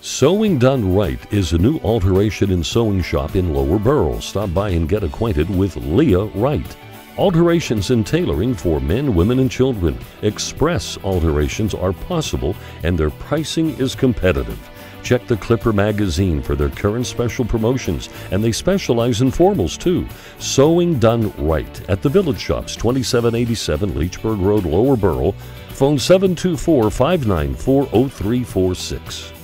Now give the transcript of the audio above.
Sewing Done Wright is a new alteration and sewing shop in Lower Burrell. Stop by and get acquainted with Leah Wright. Alterations and tailoring for men, women, and children. Express alterations are possible and their pricing is competitive. Check the Clipper magazine for their current special promotions, and they specialize in formals too. Sewing Done Wright at the Village Shops, 2787 Leechburg Road, Lower Burrell. Phone 724 594 0346.